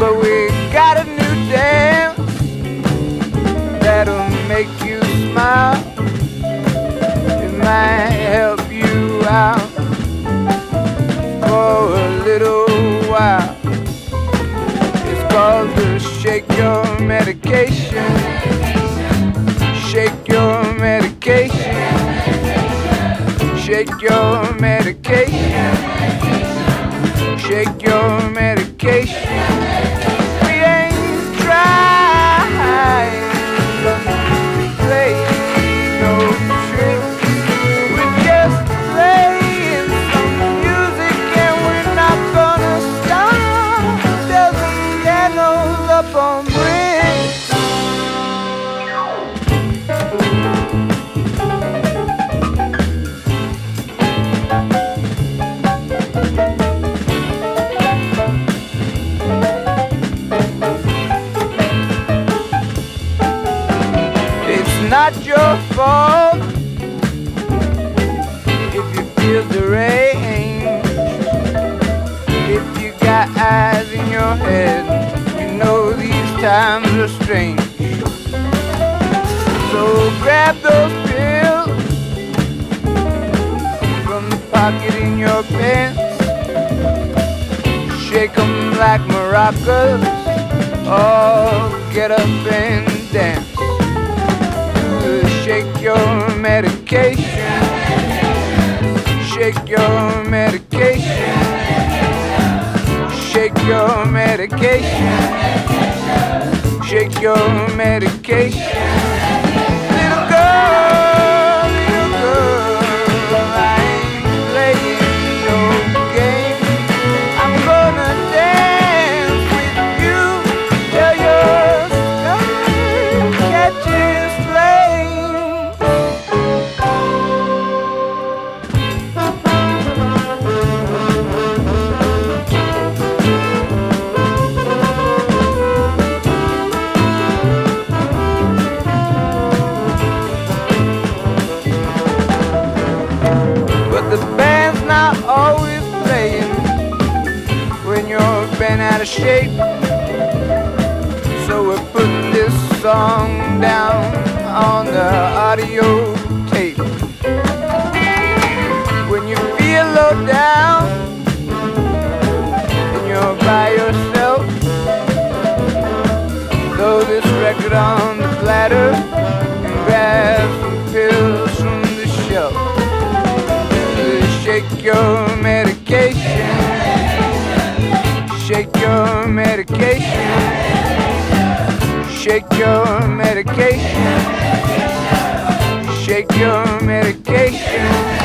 But we got a new dance that'll make you smile. It might help you out for a little while. It's called the Shake Your Medication. Shake your medication. Shake your medication. Shake your medication. Times are strange. So grab those pills from the pocket in your pants. Shake 'em like maracas. Oh, get up and dance. Shake your medication. Shake your medication. Your medication. Out of shape. So we're putting this song down on the audio Shake your medication. Shake your medication. Shake your medication.